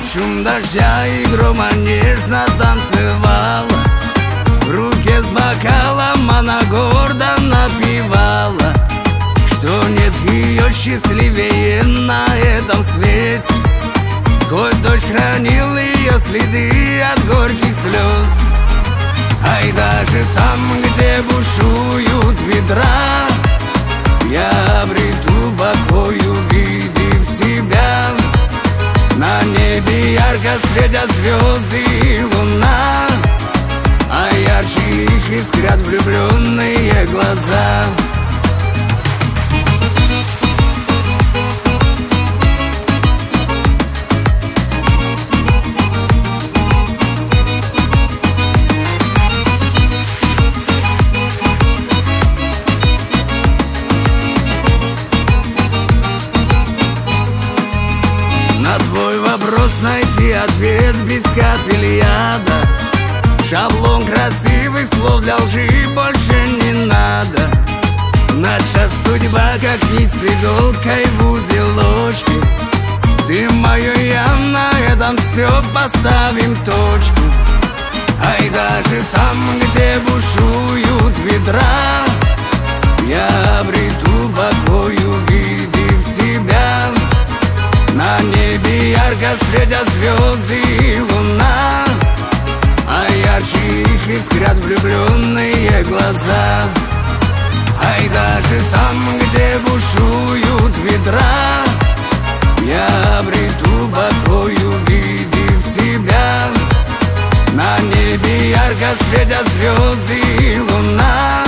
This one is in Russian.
шум дождя и грома нежно танцевала В руке с бокалом она гордо напевала Что нет ее счастливее на этом свете. Хоть дочь хранил ее следы от горьких слез. Ай, даже там, где бушуют ветра Я обрету увидев тебя На небе ярко светят звезды и луна А ярче их искрят влюбленные глаза найти ответ без капель яда. Шаблон красивых слов для лжи больше не надо. Наша судьба как нить с иголкой в узелочке Ты мое я на этом все поставим точку. Ай, даже там, где бушуют светят звезды и луна А ярче их искрят влюбленные глаза. Ай, даже там, где бушуют ветра Я обрету покой, увидев тебя. На небе ярко светят звезды и луна